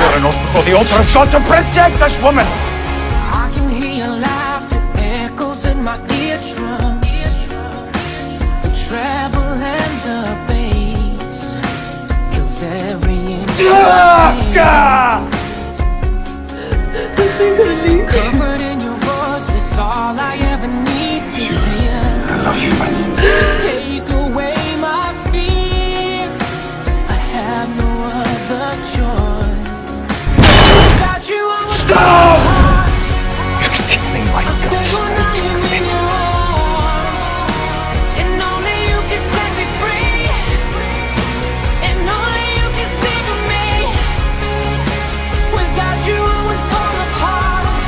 You're enough before the altar of God to protect this woman! I can hear your laughter echoes in my eardrum. The treble and the bass kills every inch.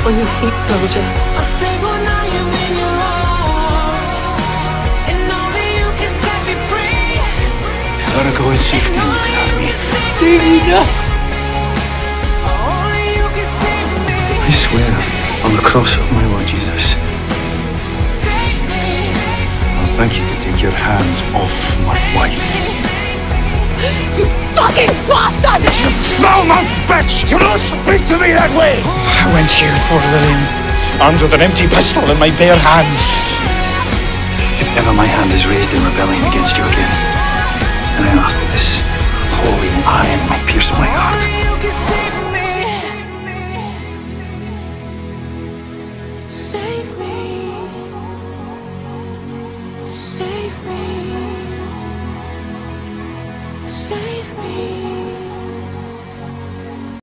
On your feet, soldier. I say goodnight, you mean your arms, and only you can set me free, Let her go in safety and and only have you can save me. Only you can save me. I swear on the cross of my Lord Jesus, Save me. I'll thank you to take your hands off my wife. You fucking bastard! almost bitch! You don't speak to me that way! I went here for Lillian, armed with an empty pistol in my bare hands. If ever my hand is raised in rebellion against you again, then I ask that this holy iron might pierce my heart. Save me. Save me. Save me.